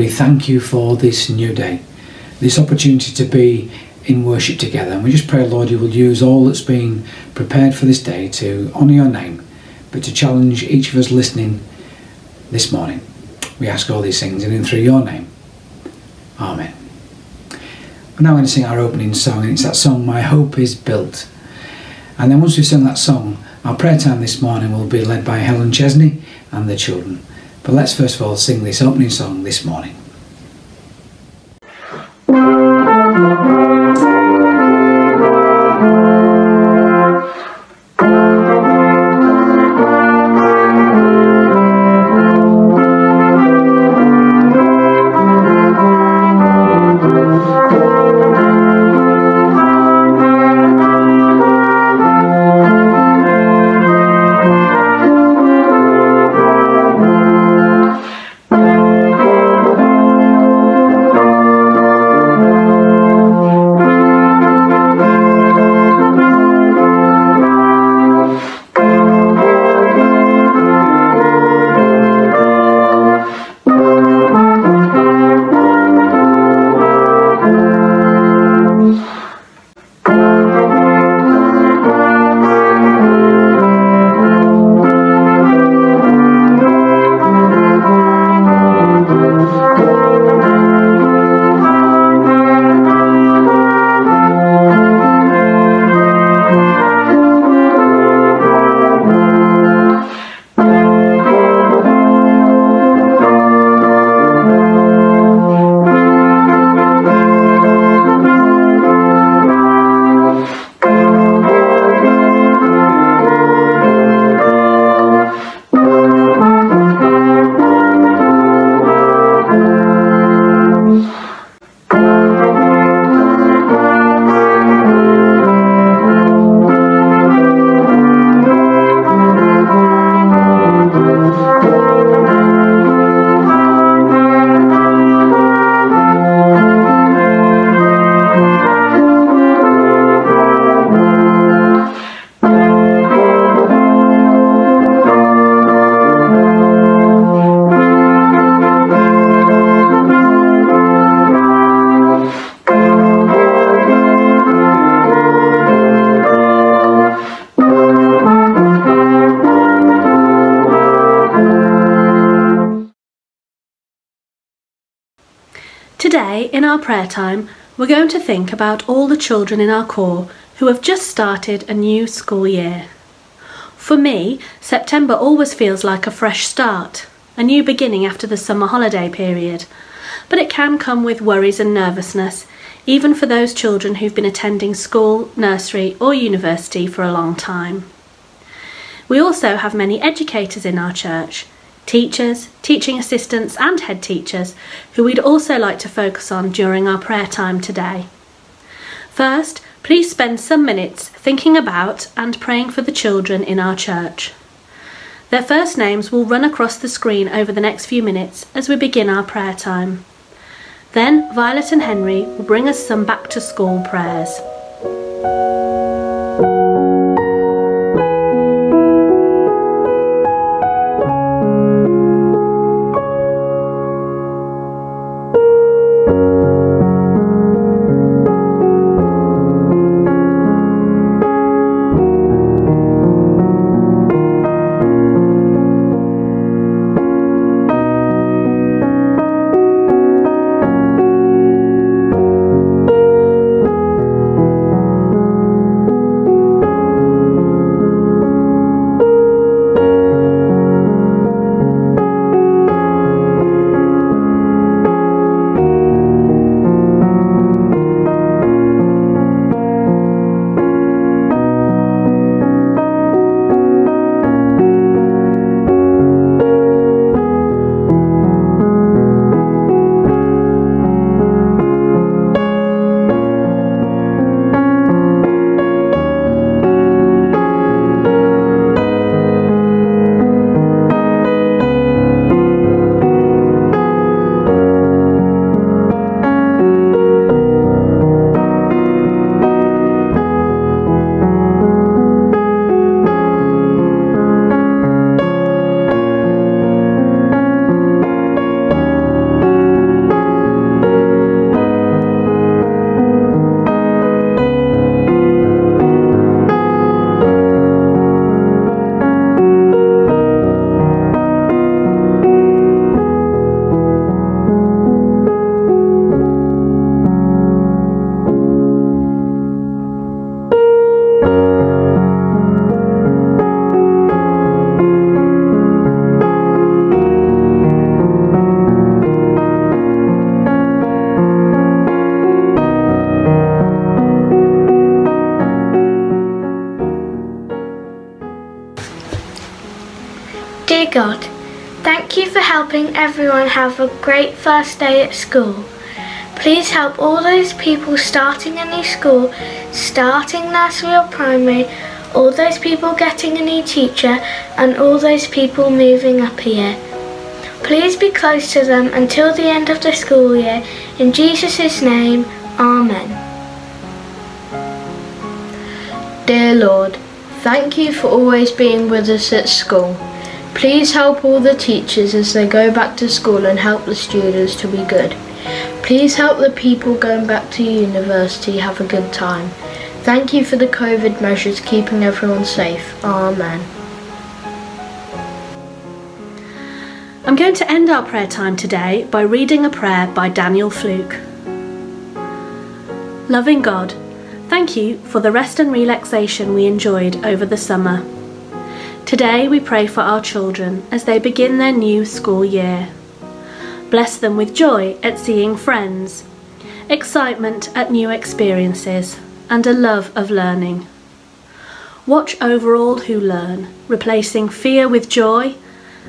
we thank you for this new day, this opportunity to be in worship together. And we just pray, Lord, you will use all that's been prepared for this day to honour your name, but to challenge each of us listening this morning. We ask all these things in and through your name. Amen. We're now going to sing our opening song, and it's that song, My Hope is Built. And then once we've sung that song, our prayer time this morning will be led by Helen Chesney and the children. But let's first of all sing this opening song this morning. Today, in our prayer time, we're going to think about all the children in our corps who have just started a new school year. For me, September always feels like a fresh start, a new beginning after the summer holiday period. But it can come with worries and nervousness, even for those children who've been attending school, nursery, or university for a long time. We also have many educators in our church teachers, teaching assistants, and head teachers who we'd also like to focus on during our prayer time today. First, please spend some minutes thinking about and praying for the children in our church. Their first names will run across the screen over the next few minutes as we begin our prayer time. Then Violet and Henry will bring us some back to school prayers. God, thank you for helping everyone have a great first day at school. Please help all those people starting a new school, starting nursery or primary, all those people getting a new teacher, and all those people moving up year. Please be close to them until the end of the school year. In Jesus' name, Amen. Dear Lord, thank you for always being with us at school. Please help all the teachers as they go back to school and help the students to be good. Please help the people going back to university have a good time. Thank you for the COVID measures keeping everyone safe. Amen. I'm going to end our prayer time today by reading a prayer by Daniel Fluke. Loving God, thank you for the rest and relaxation we enjoyed over the summer. Today we pray for our children as they begin their new school year. Bless them with joy at seeing friends, excitement at new experiences, and a love of learning. Watch over all who learn, replacing fear with joy,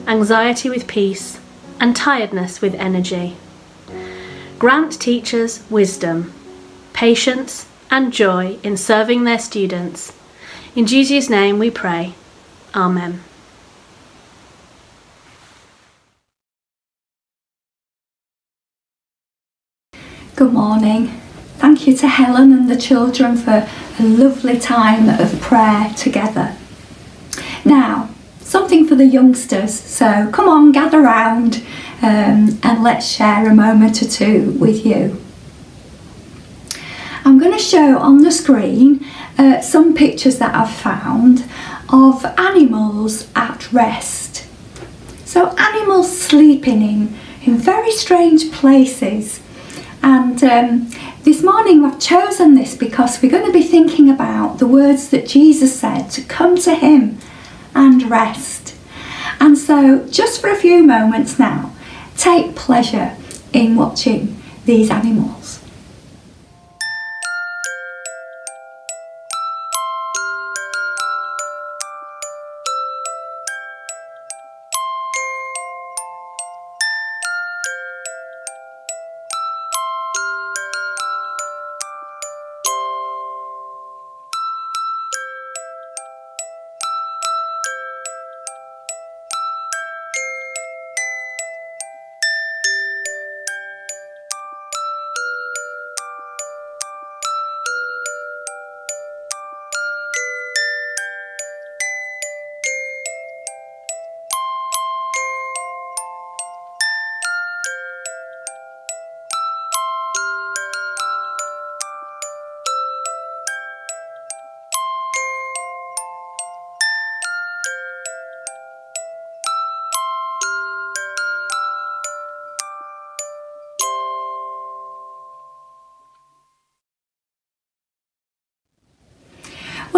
anxiety with peace, and tiredness with energy. Grant teachers wisdom patience, and joy in serving their students. In Jesus' name we pray. Amen. Good morning. Thank you to Helen and the children for a lovely time of prayer together. Now, something for the youngsters, so come on, gather round um, and let's share a moment or two with you. I'm going to show on the screen uh, some pictures that I've found of animals at rest. So animals sleeping in, in very strange places. And um, this morning I've chosen this because we're going to be thinking about the words that Jesus said to come to him and rest. And so just for a few moments now, take pleasure in watching these animals.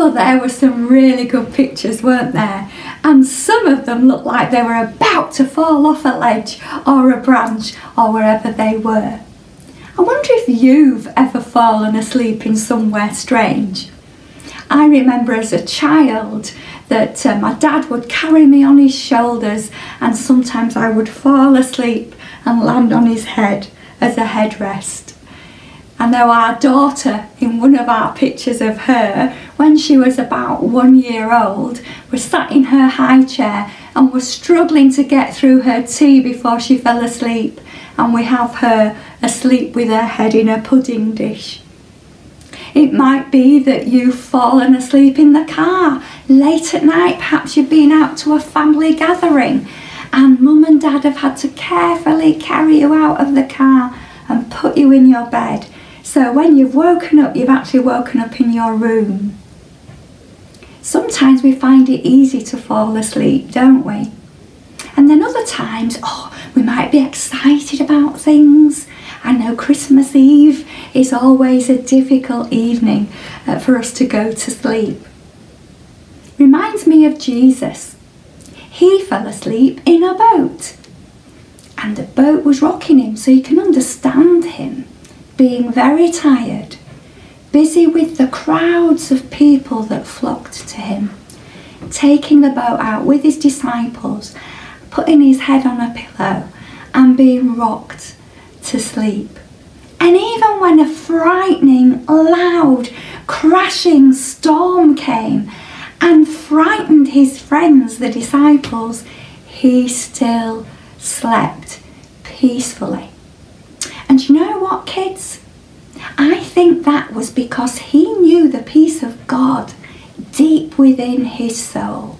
Well, there were some really good pictures, weren't there? And some of them looked like they were about to fall off a ledge or a branch or wherever they were. I wonder if you've ever fallen asleep in somewhere strange. I remember as a child that uh, my dad would carry me on his shoulders and sometimes I would fall asleep and land on his head as a headrest. And now our daughter, in one of our pictures of her, when she was about one year old, was sat in her high chair and was struggling to get through her tea before she fell asleep. And we have her asleep with her head in a pudding dish. It might be that you've fallen asleep in the car late at night. Perhaps you've been out to a family gathering and mum and dad have had to carefully carry you out of the car and put you in your bed so when you've woken up, you've actually woken up in your room. Sometimes we find it easy to fall asleep, don't we? And then other times, oh, we might be excited about things. I know Christmas Eve is always a difficult evening uh, for us to go to sleep. Reminds me of Jesus. He fell asleep in a boat and the boat was rocking him so you can understand him being very tired, busy with the crowds of people that flocked to him, taking the boat out with his disciples putting his head on a pillow and being rocked to sleep. And even when a frightening, loud, crashing storm came and frightened his friends, the disciples, he still slept peacefully. And you know what, kids? I think that was because he knew the peace of God deep within his soul.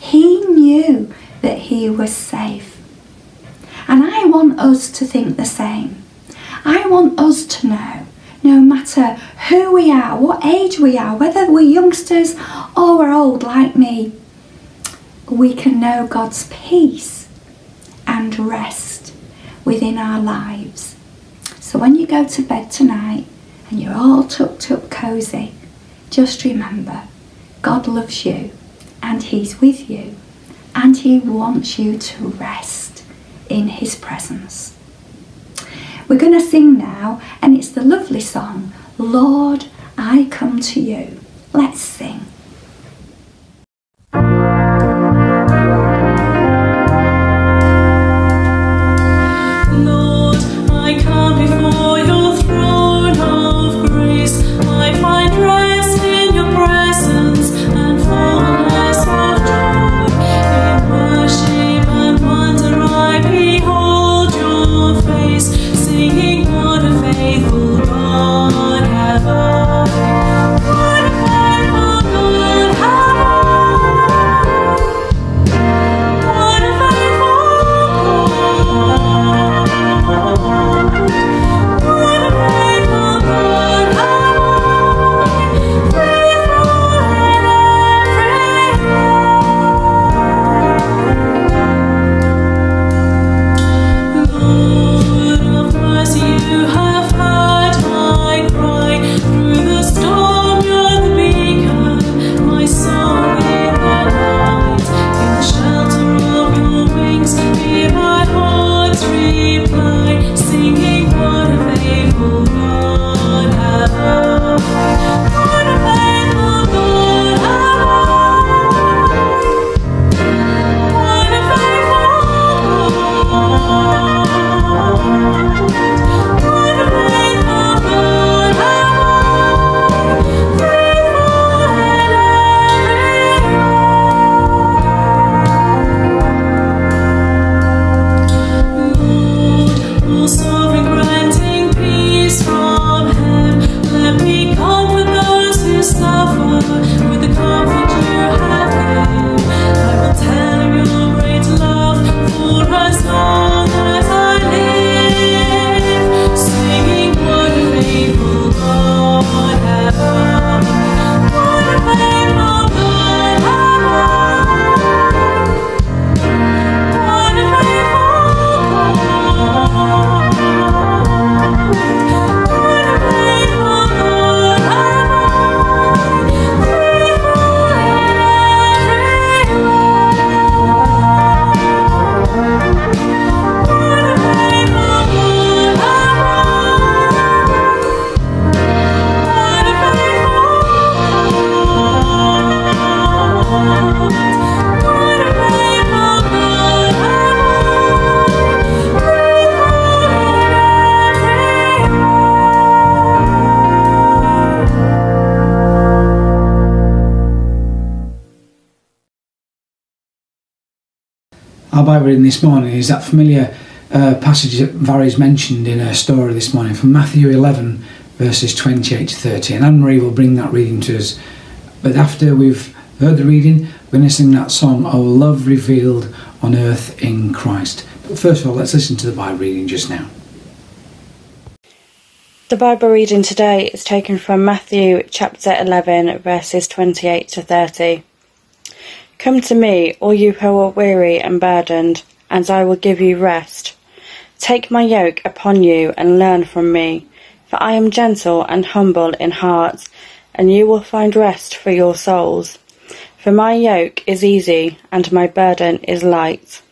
He knew that he was safe. And I want us to think the same. I want us to know, no matter who we are, what age we are, whether we're youngsters or we're old like me, we can know God's peace and rest within our lives. So when you go to bed tonight and you're all tucked up cosy, just remember God loves you and He's with you and He wants you to rest in His presence. We're going to sing now, and it's the lovely song, Lord, I Come to You. Let's sing. Reading this morning is that familiar uh, passage that Vary's mentioned in her story this morning from Matthew 11, verses 28 to 30. And Anne Marie will bring that reading to us. But after we've heard the reading, we're going to sing that song, O Love Revealed on Earth in Christ. But first of all, let's listen to the Bible reading just now. The Bible reading today is taken from Matthew chapter 11, verses 28 to 30. Come to me, all you who are weary and burdened, and I will give you rest. Take my yoke upon you and learn from me, for I am gentle and humble in heart, and you will find rest for your souls. For my yoke is easy and my burden is light.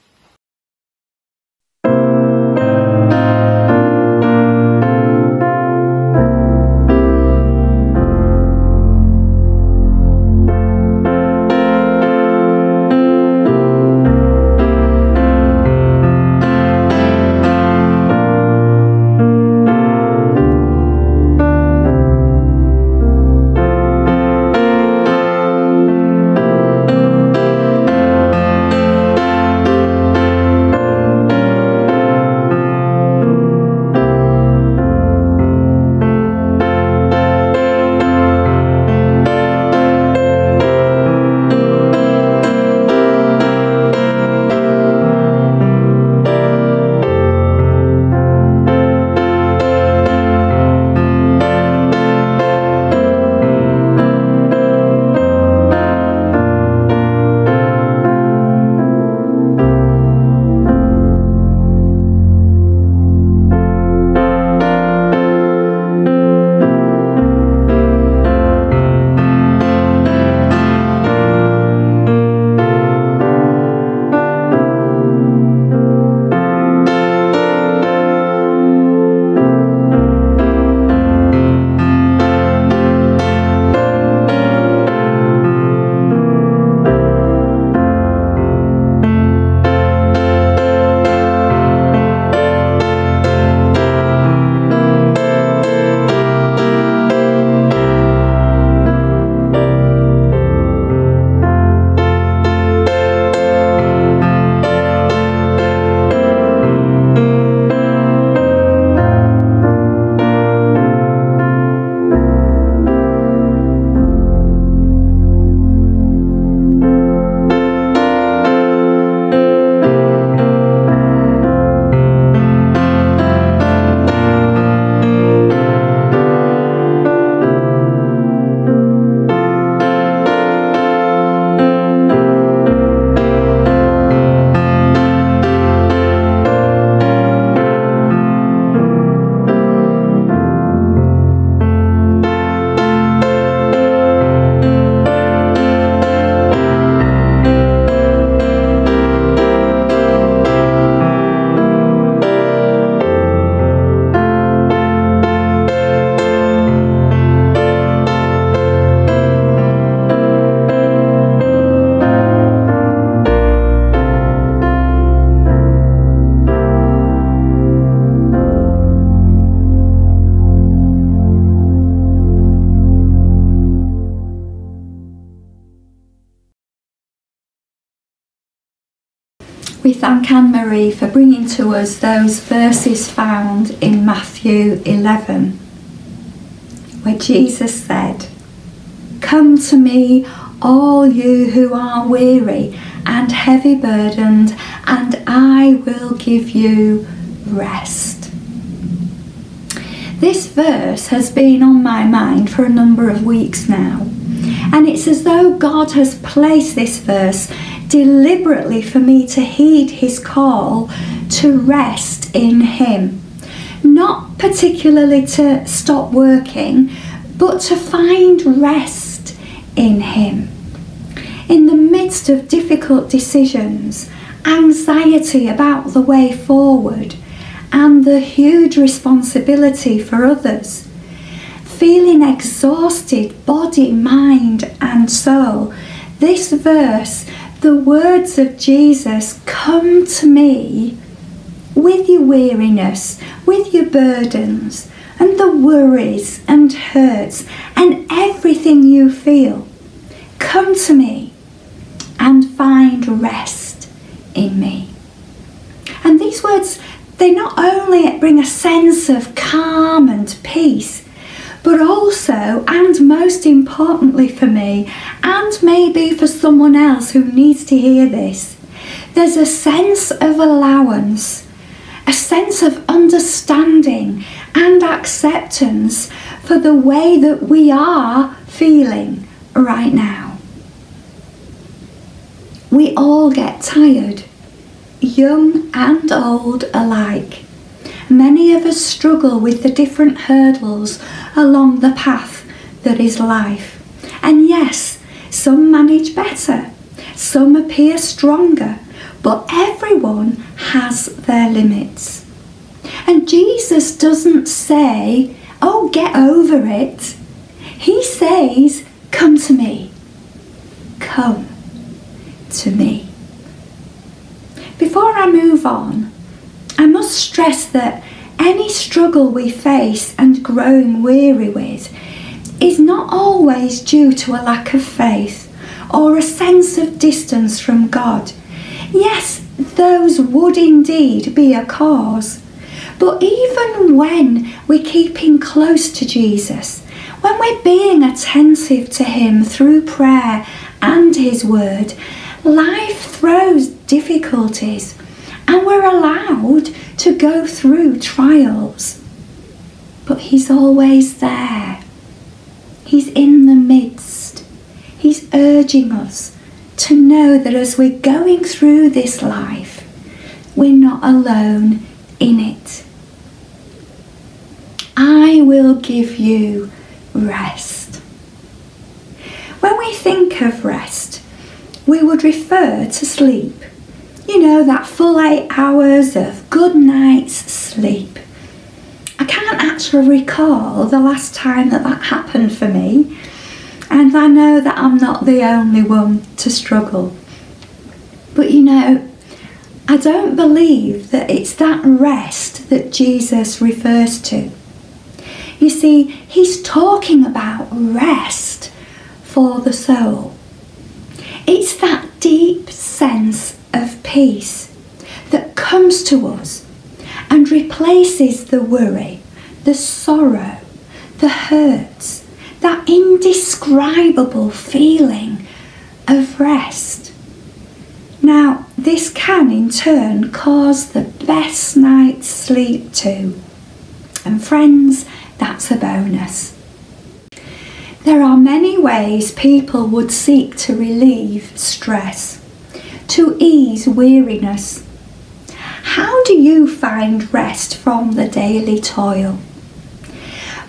Marie for bringing to us those verses found in Matthew 11, where Jesus said, Come to me, all you who are weary and heavy burdened, and I will give you rest. This verse has been on my mind for a number of weeks now, and it's as though God has placed this verse deliberately for me to heed his call to rest in him. Not particularly to stop working, but to find rest in him. In the midst of difficult decisions, anxiety about the way forward, and the huge responsibility for others, feeling exhausted, body, mind, and soul, this verse, the words of Jesus, come to me with your weariness, with your burdens, and the worries and hurts, and everything you feel. Come to me and find rest in me. And these words they not only bring a sense of calm and peace, but also, and most importantly for me, and maybe for someone else who needs to hear this, there's a sense of allowance, a sense of understanding and acceptance for the way that we are feeling right now. We all get tired young and old alike. Many of us struggle with the different hurdles along the path that is life. And yes, some manage better, some appear stronger, but everyone has their limits. And Jesus doesn't say, Oh, get over it. He says, Come to me. Come to me. Before I move on, I must stress that any struggle we face and growing weary with is not always due to a lack of faith or a sense of distance from God. Yes, those would indeed be a cause. But even when we're keeping close to Jesus, when we're being attentive to Him through prayer and His Word, life throws difficulties and we're allowed to go through trials. But He's always there, He's in the midst, He's urging us to know that as we're going through this life, we're not alone in it. I will give you rest. When we think of rest, we would refer to sleep. You know, that full eight hours of good night's sleep. I can't actually recall the last time that that happened for me, and I know that I'm not the only one to struggle. But you know, I don't believe that it's that rest that Jesus refers to. You see, he's talking about rest for the soul. It's that deep sense of peace that comes to us and replaces the worry, the sorrow, the hurts, that indescribable feeling of rest. Now, this can in turn cause the best night's sleep too. And friends, that's a bonus. There are many ways people would seek to relieve stress, to ease weariness. How do you find rest from the daily toil?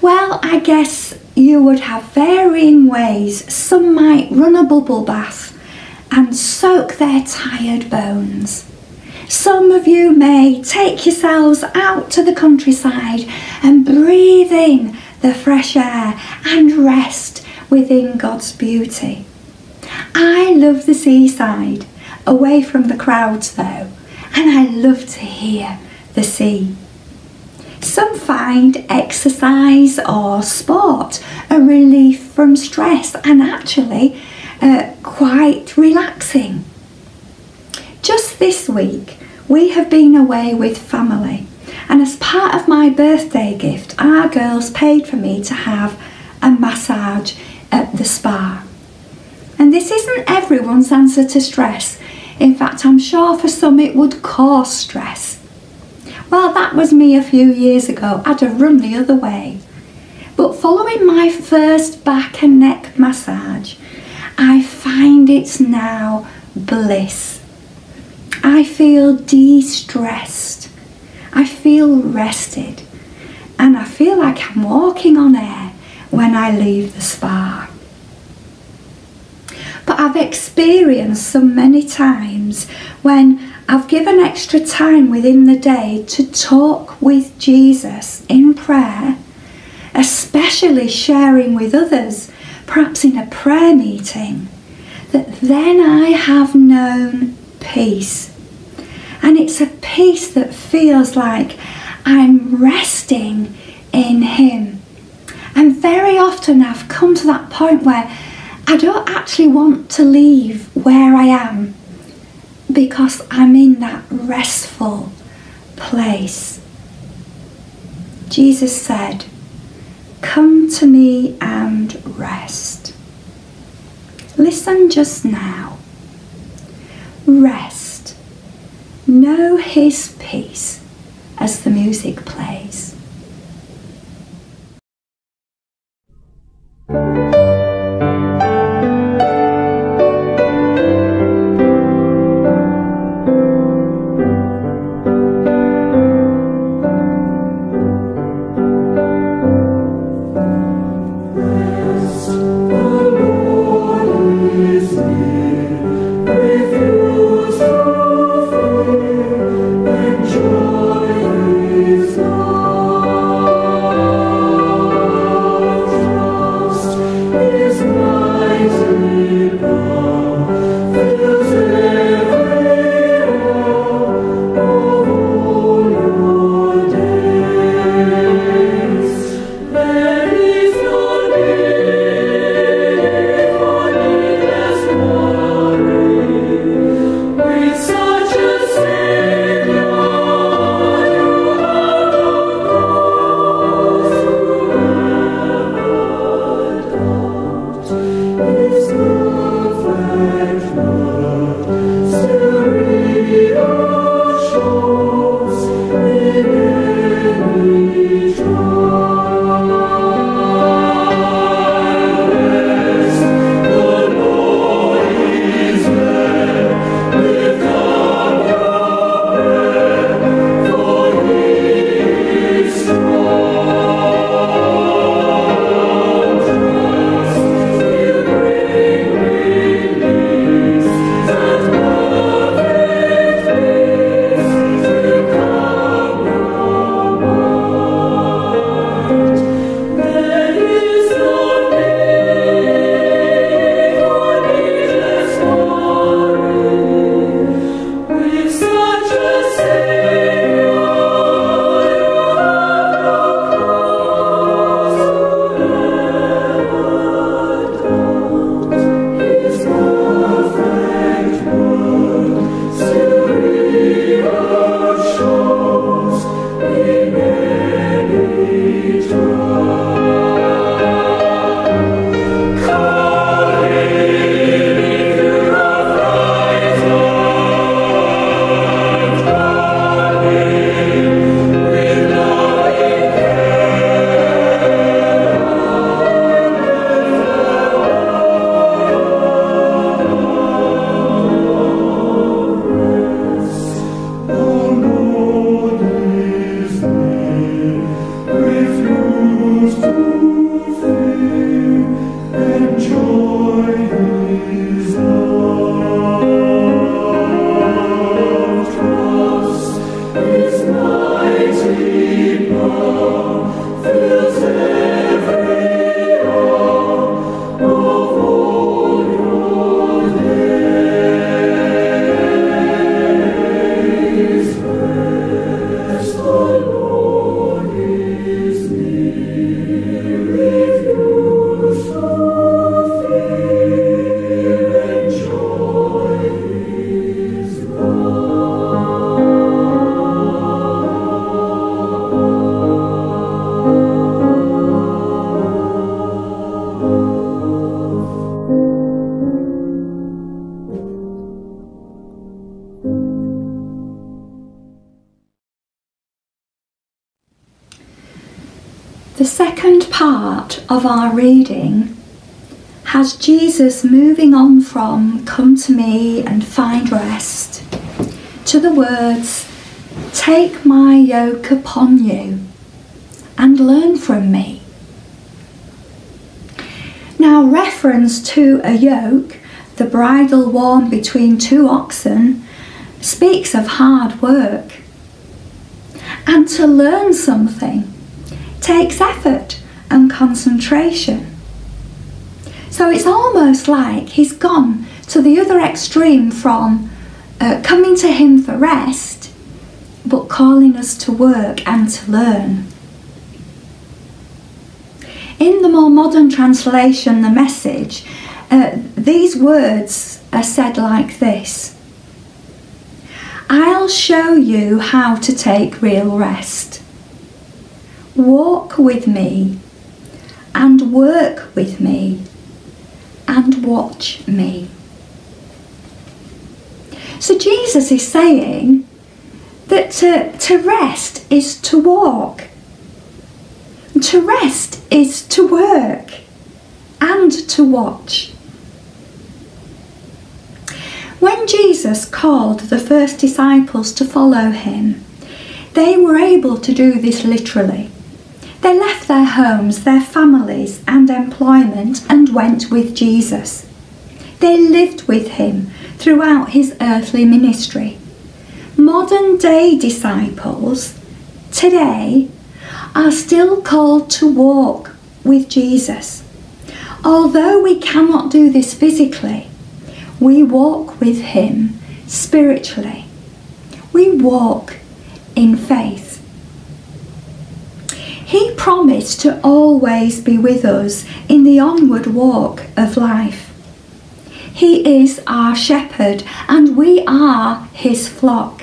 Well, I guess you would have varying ways. Some might run a bubble bath and soak their tired bones. Some of you may take yourselves out to the countryside and breathe in the fresh air and rest within God's beauty. I love the seaside, away from the crowds though, and I love to hear the sea. Some find exercise or sport a relief from stress and actually uh, quite relaxing. Just this week, we have been away with family, and as part of my birthday gift, our girls paid for me to have a massage at the spa. And this isn't everyone's answer to stress. In fact, I'm sure for some it would cause stress. Well, that was me a few years ago. I'd have run the other way. But following my first back and neck massage, I find it's now bliss. I feel de stressed. I feel rested. And I feel like I'm walking on air when I leave the spa. But I've experienced so many times when I've given extra time within the day to talk with Jesus in prayer, especially sharing with others, perhaps in a prayer meeting, that then I have known peace. And it's a peace that feels like I'm resting in Him. And very often I've come to that point where I don't actually want to leave where I am because I'm in that restful place. Jesus said, Come to me and rest. Listen just now. Rest. Know His peace as the music plays. The second part of our reading has Jesus moving on from come to me and find rest to the words take my yoke upon you and learn from me. Now, reference to a yoke, the bridle worn between two oxen, speaks of hard work. And to learn something takes effort and concentration. So it's almost like he's gone to the other extreme from uh, coming to him for rest, but calling us to work and to learn. In the more modern translation, the message, uh, these words are said like this I'll show you how to take real rest. Walk with me and work with me and watch me. So Jesus is saying that to, to rest is to walk. To rest is to work and to watch. When Jesus called the first disciples to follow him, they were able to do this literally. They left their homes, their families, and employment and went with Jesus. They lived with him throughout his earthly ministry. Modern day disciples today are still called to walk with Jesus. Although we cannot do this physically, we walk with him spiritually. We walk in faith. He promised to always be with us in the onward walk of life. He is our shepherd and we are his flock.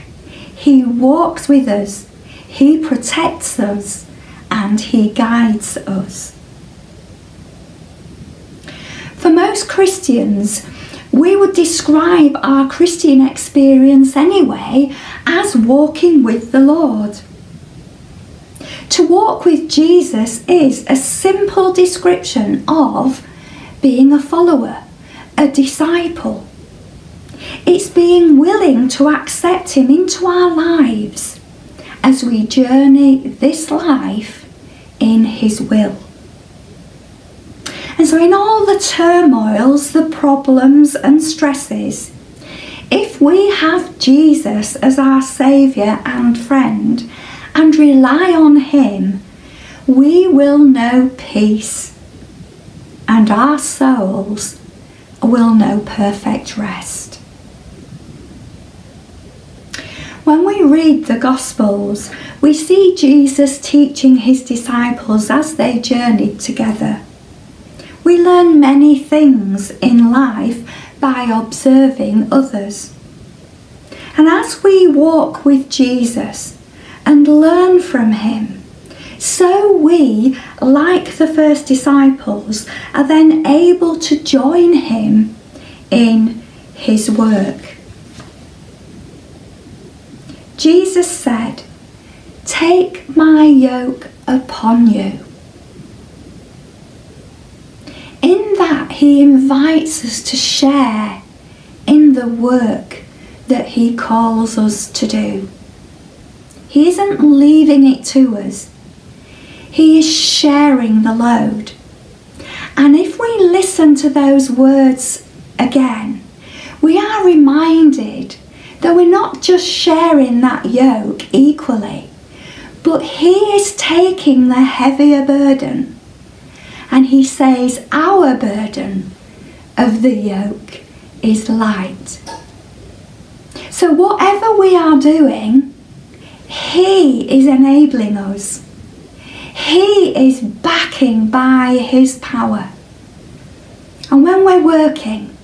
He walks with us, he protects us, and he guides us. For most Christians, we would describe our Christian experience anyway as walking with the Lord. To walk with Jesus is a simple description of being a follower, a disciple. It's being willing to accept Him into our lives as we journey this life in His will. And so, in all the turmoils, the problems, and stresses, if we have Jesus as our Saviour and friend and rely on Him, we will know peace and our souls will know perfect rest. When we read the Gospels, we see Jesus teaching his disciples as they journeyed together. We learn many things in life by observing others. And as we walk with Jesus and learn from him, so we, like the first disciples, are then able to join him in his work. Jesus said, Take my yoke upon you. In that, he invites us to share in the work that he calls us to do. He isn't leaving it to us, he is sharing the load. And if we listen to those words again, we are reminded that we're not just sharing that yoke equally, but he is taking the heavier burden. And he says, Our burden of the yoke is light. So, whatever we are doing, he is enabling us. He is backing by his power. And when we're working,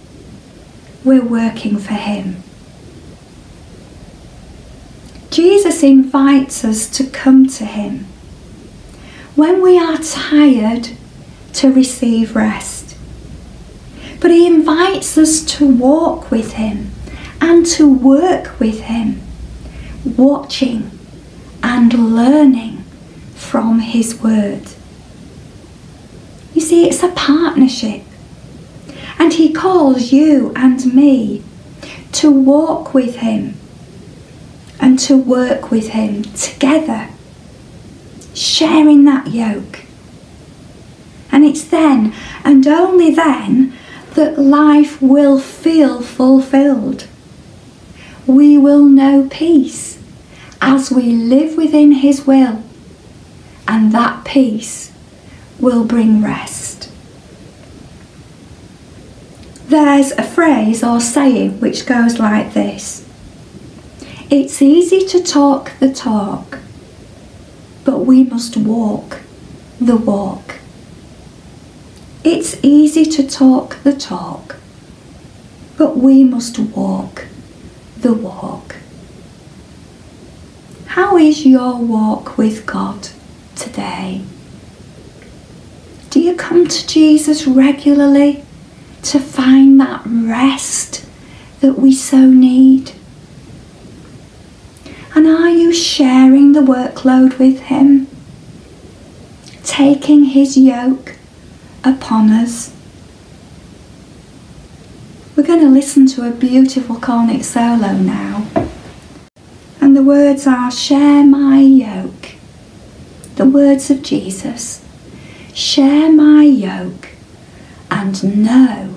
we're working for him. Jesus invites us to come to him when we are tired to receive rest. But he invites us to walk with him and to work with him, watching and learning from his word. You see, it's a partnership. And He calls you and me to walk with Him and to work with Him together, sharing that yoke. And it's then and only then that life will feel fulfilled. We will know peace as we live within His will, and that peace will bring rest. There's a phrase or saying which goes like this It's easy to talk the talk, but we must walk the walk. It's easy to talk the talk, but we must walk the walk. How is your walk with God today? Do you come to Jesus regularly to find that rest that we so need? And are you sharing the workload with Him? Taking His yoke upon us? We're going to listen to a beautiful cornet solo now. Words are Share my yoke. The words of Jesus. Share my yoke and know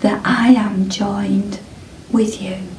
that I am joined with you.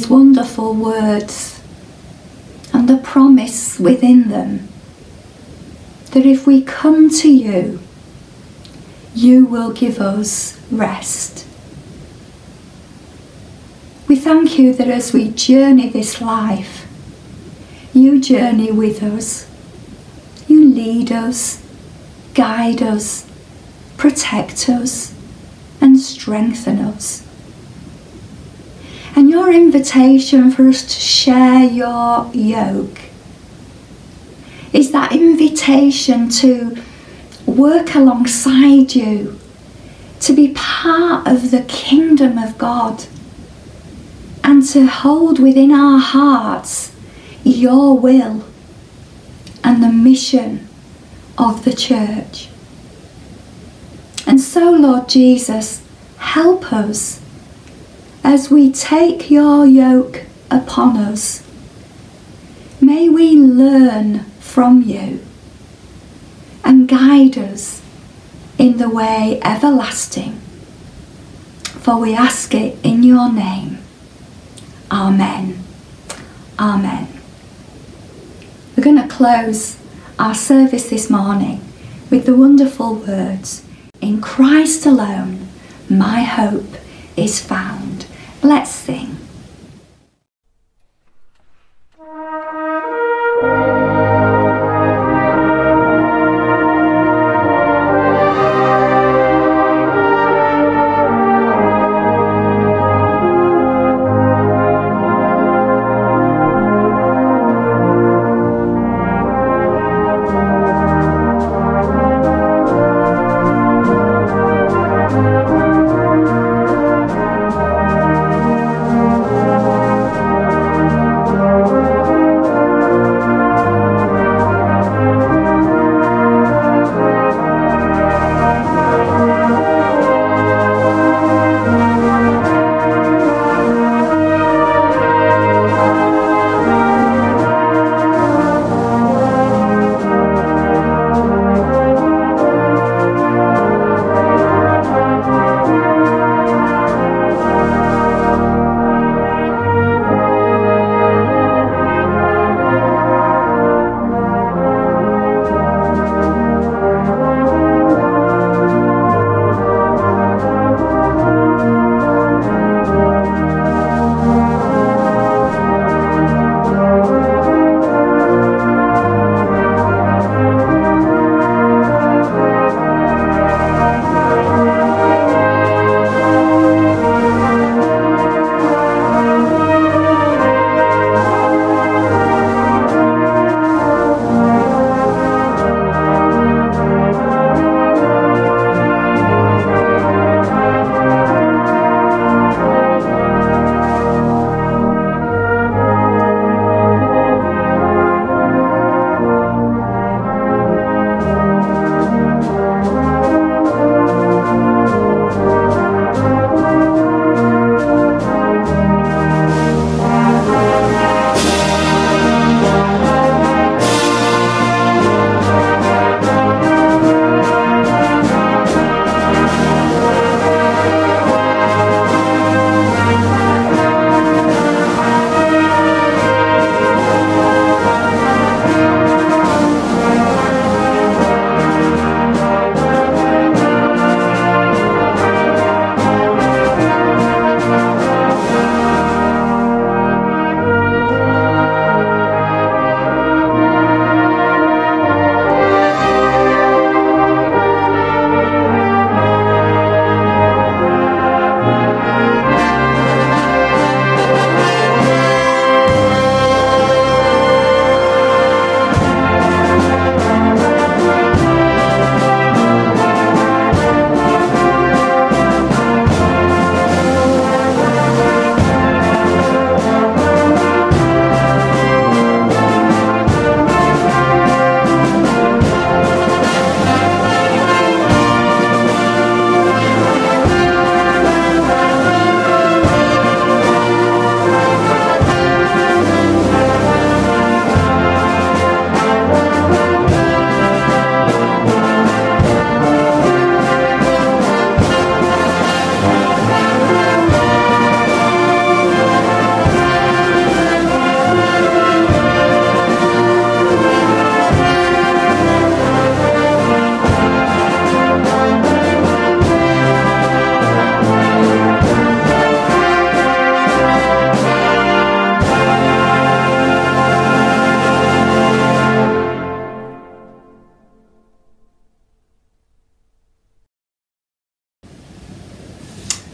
These wonderful words and the promise within them that if we come to you, you will give us rest. We thank you that as we journey this life, you journey with us. You lead us, guide us, protect us, and strengthen us. And your invitation for us to share your yoke is that invitation to work alongside you, to be part of the kingdom of God, and to hold within our hearts your will and the mission of the church. And so, Lord Jesus, help us as we take your yoke upon us. May we learn from you and guide us in the way everlasting. For we ask it in your name. Amen. Amen. We're going to close our service this morning with the wonderful words In Christ alone, my hope is found. Let's sing.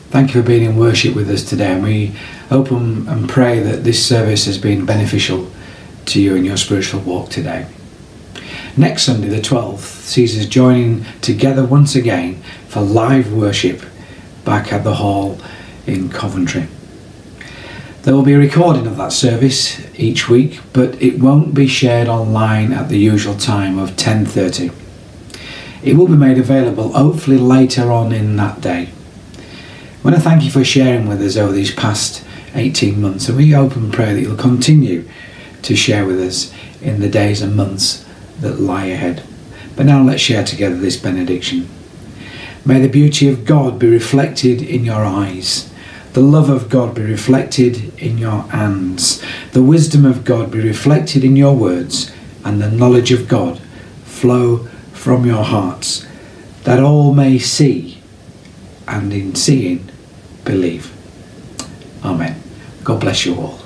Thank you for being in worship with us today, and we hope and pray that this service has been beneficial to you in your spiritual walk today. Next Sunday, the 12th, sees us joining together once again for live worship back at the hall in Coventry. There will be a recording of that service each week, but it won't be shared online at the usual time of 10:30. It will be made available hopefully later on in that day. Want to thank you for sharing with us over these past 18 months, and we hope and pray that you'll continue to share with us in the days and months that lie ahead. But now let's share together this benediction. May the beauty of God be reflected in your eyes, the love of God be reflected in your hands, the wisdom of God be reflected in your words, and the knowledge of God flow from your hearts, that all may see, and in seeing, believe. Amen. God bless you all.